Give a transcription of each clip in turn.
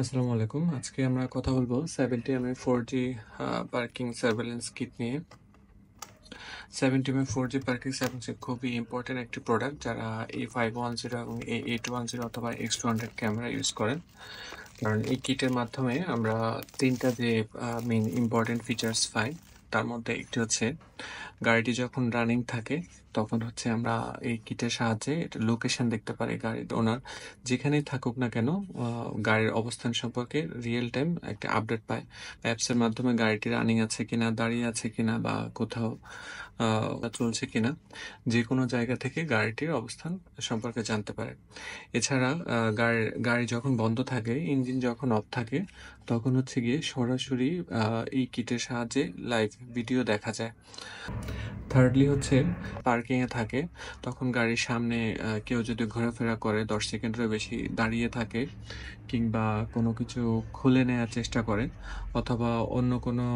আসসালামু আলাইকুম। আজকে আমরা কথা বলব seventy M A four G parking surveillance kit নিয়ে। Seventy M A four G parking surveillance খুবই ইম্পর্টেন্ট একটি প্রোডাক্ট যারা এ ফাইভ ওয়ান জিরো এবং এ এইট ওয়ান জিরো অথবা X two hundred camera use করেন। কারণ এই কিটের মাধ্যমে আমরা তিনটা যে মেইন ইম্পর্টেন্ট ফিচার্স পাই, তার মধ্যে একটি হচ্ছে গাড়িটি যখন রানিং থাকে, তখন হচ্ছে আমরা এই কিটের সাহায্যে লোকেশন দেখতে পারি গাড়ির ওনার যেখানেই থাকুক না কেন গাড়ির অবস্থান সম্পর্কে রিয়েল টাইম একটা আপডেট পায়। অ্যাপসের মাধ্যমে গাড়িটি রানিং আছে কিনা, দাঁড়িয়ে আছে কিনা বা কোথাও চলছে কিনা যে কোনো জায়গা থেকে গাড়িটির অবস্থান সম্পর্কে জানতে পারে। এছাড়া গাড়ি গাড়ি যখন বন্ধ থাকে ইঞ্জিন যখন অফ থাকে, তখন হচ্ছে গিয়ে সরাসরি এই কিটের সাহায্যে লাইভ ভিডিও দেখা যায়। থার্ডলি হচ্ছে পার্কিংয়ে থাকে, তখন গাড়ির সামনে কেউ যদি ঘোরাফেরা করে, দশ সেকেন্ডের বেশি দাঁড়িয়ে থাকে, কিংবা কোনো কিছু খুলে নেওয়ার চেষ্টা করে, অথবা অন্য কোনো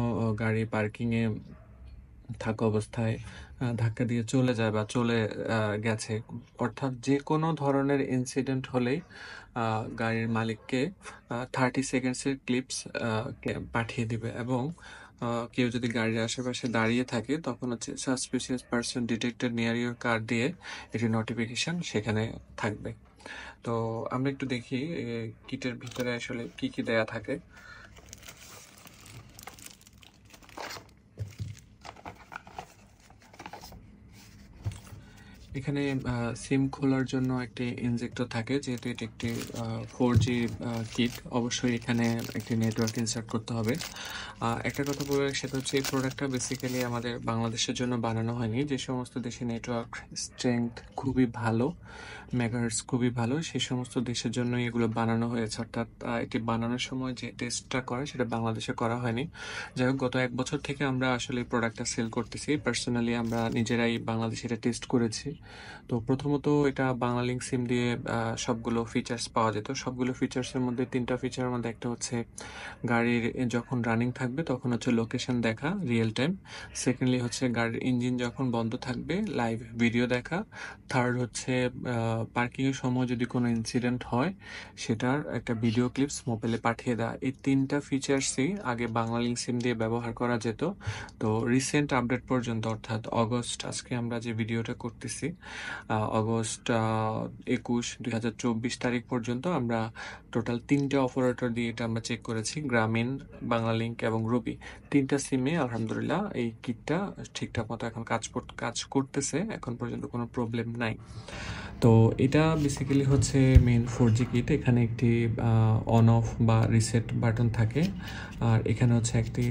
গাড়ি পার্কিংয়ে থাকা অবস্থায় ধাক্কা দিয়ে চলে যায় বা চলে গেছে। অর্থাৎ যে কোনো ধরনের ইনসিডেন্ট হলেই গাড়ির মালিককে থার্টি সেকেন্ডসের ক্লিপস পাঠিয়ে দিবে এবং কেউ যদি গাড়ির আশেপাশে দাঁড়িয়ে থাকে, তখন হচ্ছে suspicious person detected near your car দিয়ে একটি নোটিফিকেশন সেখানে থাকবে। তো আমরা একটু দেখি কিটের ভিতরে আসলে কি কি দেয়া থাকে। এখানে সিম খোলার জন্য একটি ইনজেক্টর থাকে, যেহেতু এটি একটি ফোর জি কিট অবশ্যই এখানে একটি নেটওয়ার্ক ইনসার্ট করতে হবে। একটা কথা বলে সেটা হচ্ছে এই প্রোডাক্টটা বেসিক্যালি আমাদের বাংলাদেশের জন্য বানানো হয়নি। যে সমস্ত দেশে নেটওয়ার্ক স্ট্রেংথ খুবই ভালো মেগাহার্স খুবই ভালো সেই সমস্ত দেশের জন্য এগুলো বানানো হয়েছে। অর্থাৎ এটি বানানোর সময় যে টেস্টটা করে, সেটা বাংলাদেশে করা হয়নি। যাই হোক, গত এক বছর থেকে আমরা আসলে এই প্রোডাক্টটা সেল করতেছি। পার্সোনালি আমরা নিজেরাই বাংলাদেশে এটা টেস্ট করেছি। তো প্রথমত এটা বাংলা লিঙ্ক সিম দিয়ে সবগুলো ফিচার্স পাওয়া যেত। সবগুলো ফিচার্সের মধ্যে তিনটা ফিচারের মধ্যে একটা হচ্ছে গাড়ির যখন রানিং থাকবে তখন হচ্ছে লোকেশন দেখা রিয়েল টাইম সেকেন্ডলি হচ্ছে গাড়ির ইঞ্জিন যখন বন্ধ থাকবে লাইভ ভিডিও দেখা। থার্ড হচ্ছে পার্কিংয়ের সময় যদি কোনো ইনসিডেন্ট হয়, সেটার একটা ভিডিও ক্লিপস মোবাইলে পাঠিয়ে দেওয়া। এই তিনটা ফিচার্সই আগে বাংলা লিঙ্ক সিম দিয়ে ব্যবহার করা যেত। তো রিসেন্ট আপডেট পর্যন্ত, অর্থাৎ অগস্ট আজকে আমরা যে ভিডিওটা করতেছি অগস্ট একুশ, দুই তারিখ পর্যন্ত আমরা টোটাল তিনটা অপারেটর দিয়ে এটা আমরা চেক করেছি গ্রামীণ বাংলা লিঙ্ক এবং রবি তিনটা সিমে আলহামদুলিল্লাহ, এই কিটটা ঠিকঠাক মতো এখন কাজ কাজ করতেছে, এখন পর্যন্ত কোনো প্রবলেম নাই। তো এটা বেসিক্যালি হচ্ছে মেন ফোর জি কিট এখানে একটি অন অফ বা রিসেট বাটন থাকে। আর এখানে হচ্ছে একটি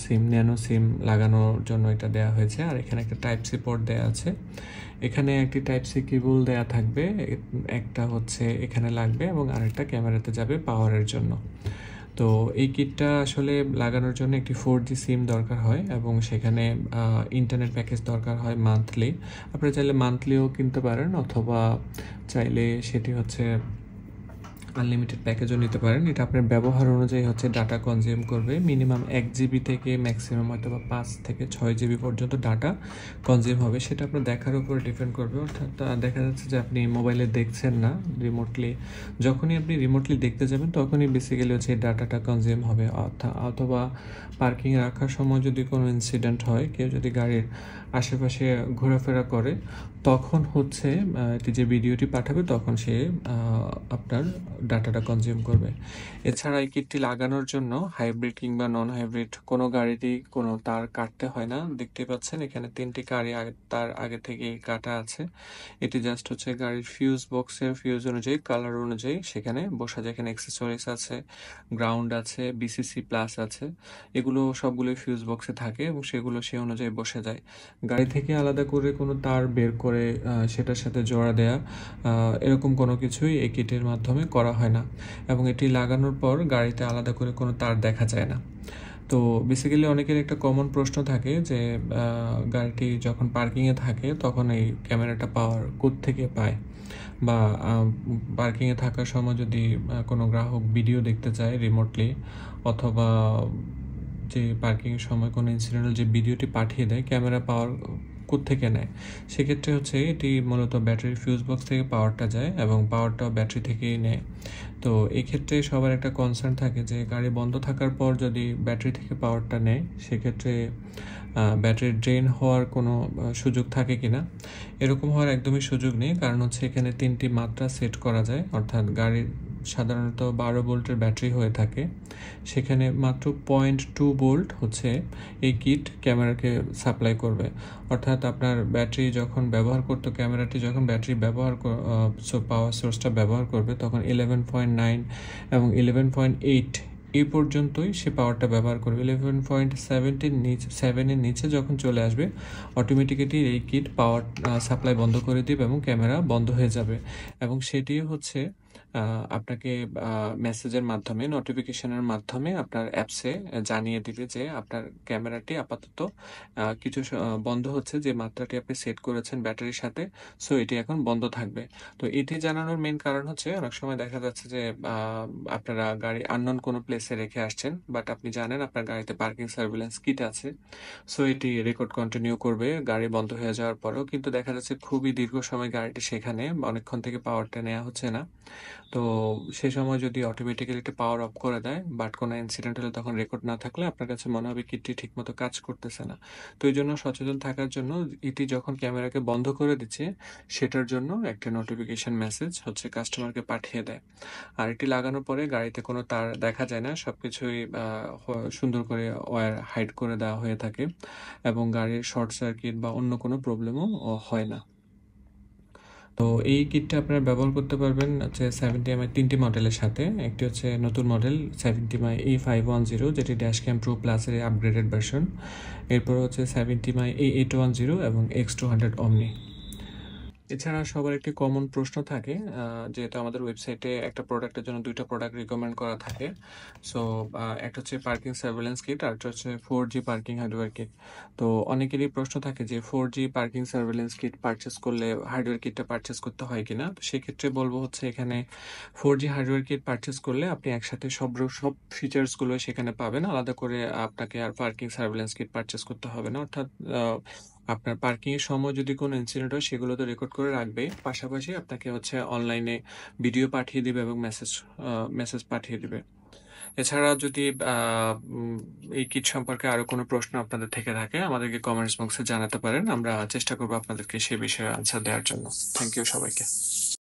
সিম ন্যানো সিম লাগানোর জন্য এটা দেওয়া হয়েছে। আর এখানে একটা টাইপ সি পোর্ট দেওয়া আছে। এখানে একটি টাইপ সি কেবল দেয়া থাকবে। একটা হচ্ছে এখানে লাগবে এবং আরেকটা ক্যামেরাতে যাবে পাওয়ারের জন্য। তো এই কিটটা আসলে লাগানোর জন্য একটি ফোর জি সিম দরকার হয় এবং সেখানে ইন্টারনেট প্যাকেজ দরকার হয় মান্থলি আপনারা চাইলে মান্থলিও কিনতে পারেন অথবা চাইলে সেটি হচ্ছে আনলিমিটেড প্যাকেজও নিতে পারেন। এটা আপনার ব্যবহার অনুযায়ী হচ্ছে ডাটা কনজিউম করবে। মিনিমাম এক জিবি থেকে ম্যাক্সিমাম হয়তো বা পাঁচ থেকে ছয় জিবি পর্যন্ত ডাটা কনজিউম হবে। সেটা আপনার দেখার উপর ডিপেন্ড করবে। অর্থাৎ দেখা যাচ্ছে যে আপনি মোবাইলে দেখছেন না রিমোটলি যখনই আপনি রিমোটলি দেখতে যাবেন, তখনই বেসিক্যালি হচ্ছে ডাটাটা কনজিউম হবে। অর্থাৎ অথবা পার্কিংয়ে রাখার সময় যদি কোনো ইনসিডেন্ট হয়, কেউ যদি গাড়ির আশেপাশে ঘোরাফেরা করে, তখন হচ্ছে যে ভিডিওটি পাঠাবে, তখন সে আপনার ডাটাটা কনজিউম করবে। এছাড়া এই কিটটি লাগানোর জন্য হাইব্রিড কিংবা নন হাইব্রিড কোনো গাড়িটি কোনো তার কাটতে হয় না। দেখতে পাচ্ছেন এখানে তিনটি গাড়ি তার আগে থেকে কাটা আছে। এটি জাস্ট হচ্ছে গাড়ির ফিউজ বক্সের ফিউজ অনুযায়ী কালার অনুযায়ী সেখানে বসা যায়। এখানে অ্যাক্সেসরিজ আছে গ্রাউন্ড আছে বিসিসি প্লাস আছে। এগুলো সবগুলোই ফিউজ বক্সে থাকে এবং সেগুলো সে অনুযায়ী বসে যায়। গাড়ি থেকে আলাদা করে কোনো তার বের করে সেটার সাথে জোড়া দেয়া এরকম কোনো কিছুই এই কিটের মাধ্যমে করা হয় না এবং এটি লাগানোর পর গাড়িতে আলাদা করে কোনো তার দেখা যায় না। তো বেসিক্যালি অনেকের একটা কমন প্রশ্ন থাকে যে গাড়িটি যখন পার্কিংয়ে থাকে তখন এই ক্যামেরাটা পাওয়ার থেকে পায়? বা পার্কিংয়ে থাকার সময় যদি কোনো গ্রাহক ভিডিও দেখতে চায় রিমোটলি অথবা যে পার্কিংয়ের সময় কোনো ইনসিডেন্টাল যে ভিডিওটি পাঠিয়ে দেয় ক্যামেরা পাওয়ার কোত্থেকে নেয়? সেক্ষেত্রে হচ্ছে এটি মূলত ব্যাটারির ফিউজ বক্স থেকে পাওয়ারটা যায় এবং পাওয়ারটা ব্যাটারি থেকেই নেয়। তো এক্ষেত্রে সবার একটা কনসার্ন থাকে যে গাড়ি বন্ধ থাকার পর যদি ব্যাটারি থেকে পাওয়ারটা নেয়, সেক্ষেত্রে ব্যাটারি ড্রেন হওয়ার কোনো সুযোগ থাকে কি না এরকম হওয়ার একদমই সুযোগ নেই, কারণ হচ্ছে এখানে তিনটি মাত্রা সেট করা যায়। অর্থাৎ গাড়ির সাধারণত বারো ভোল্টের ব্যাটারি হয়ে থাকে। সেখানে মাত্র পয়েন্ট টু ভোল্ট হচ্ছে এই কিট ক্যামেরাকে সাপ্লাই করবে। অর্থাৎ আপনার ব্যাটারি যখন ব্যবহার করতো, ক্যামেরাটি যখন ব্যাটারি ব্যবহার পাওয়ার সোর্সটা ব্যবহার করবে, তখন ইলেভেন পয়েন্ট নাইন এবং ইলেভেন পয়েন্ট এইট এই পর্যন্তই সে পাওয়ারটা ব্যবহার করবে। ইলেভেন পয়েন্ট সেভেন্টির নিচে সেভেনের নিচে যখন চলে আসবে অটোমেটিক্যালি এই কিট পাওয়ার সাপ্লাই বন্ধ করে দিবে এবং ক্যামেরা বন্ধ হয়ে যাবে। এবং সেটি হচ্ছে আপনাকে মেসেজের মাধ্যমে নোটিফিকেশনের মাধ্যমে আপনার অ্যাপসে জানিয়ে দিবে যে আপনার ক্যামেরাটি আপাতত কিছু বন্ধ হচ্ছে, যে মাত্রাটি আপনি সেট করেছেন ব্যাটারির সাথে সো এটি এখন বন্ধ থাকবে। তো এটি জানানোর মেন কারণ হচ্ছে, অনেক সময় দেখা যাচ্ছে যে আপনারা গাড়ি আননোন কোনো প্লেসে রেখে আসছেন বাট আপনি জানেন আপনার গাড়িতে পার্কিং সার্ভিলেন্স কিট আছে সো এটি রেকর্ড কন্টিনিউ করবে, গাড়ি বন্ধ হয়ে যাওয়ার পরেও। কিন্তু দেখা যাচ্ছে খুবই দীর্ঘ সময় গাড়িটি সেখানে, অনেকক্ষণ থেকে পাওয়ারটা নেওয়া হচ্ছে না। তো সে সময় যদি অটোমেটিক্যালি পাওয়ার অফ করে দেয় বাট কোনো ইনসিডেন্ট হলে তখন রেকর্ড না থাকলে আপনার কাছে মনে হবে কিটটি ঠিকমতো কাজ করতেছে না। তো এই জন্য সচেতন থাকার জন্য ইটি যখন ক্যামেরাকে বন্ধ করে দিচ্ছে, সেটার জন্য একটা নোটিফিকেশন মেসেজ হচ্ছে কাস্টমারকে পাঠিয়ে দেয়। আর এটি লাগানোর পরে গাড়িতে কোনো তার দেখা যায় না সব কিছুই সুন্দর করে ওয়ার হাইড করে দেওয়া হয়ে থাকে এবং গাড়ির শর্ট সার্কিট বা অন্য কোনো প্রবলেমও হয় না। তো এই কিটটা আপনারা ব্যবহার করতে পারবেন হচ্ছে সেভেন্টি এম তিনটি মডেলের সাথে। একটি হচ্ছে নতুন model seventy mai A five one zero যেটি ড্যাশ ক্যাম প্রো প্লাসের আপগ্রেডেড ভার্সন এরপর হচ্ছে seventy mai A eight one zero এবং এক্স টু হান্ড্রেড অমনি এছাড়া সবার একটি কমন প্রশ্ন থাকে যেহেতু আমাদের ওয়েবসাইটে একটা প্রোডাক্টের জন্য দুইটা প্রোডাক্ট রিকমেন্ড করা থাকে। সো একটা হচ্ছে পার্কিং সার্ভেলেন্স কিট আর একটা হচ্ছে four G parking hardware kit তো অনেকেরই প্রশ্ন থাকে যে four G parking surveillance kit purchase করলে হার্ডওয়্যার কিটটা পারচেস করতে হয় কিনা? তো সেক্ষেত্রে বলব হচ্ছে এখানে four G hardware kit purchase করলে আপনি একসাথে সব সব ফিচার্সগুলো সেখানে পাবেন। আলাদা করে আপনাকে আর পার্কিং সার্ভেলেন্স কিট পারচেস করতে হবে না। অর্থাৎ আপনার পার্কিংয়ের সময় যদি কোনো ইনসিডেন্ট হয়, সেগুলো তো রেকর্ড করে রাখবে। পাশাপাশি আপনাকে হচ্ছে অনলাইনে ভিডিও পাঠিয়ে দেবে এবং মেসেজ মেসেজ পাঠিয়ে দেবে। এছাড়া যদি এই কিট সম্পর্কে আরও কোনো প্রশ্ন আপনাদের থেকে থাকে, আমাদেরকে কমেন্টস বক্সে জানাতে পারেন। আমরা চেষ্টা করব আপনাদেরকে সেই বিষয়ে আনসার দেওয়ার জন্য। থ্যাংক ইউ সবাইকে।